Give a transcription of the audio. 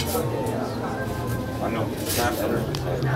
I know.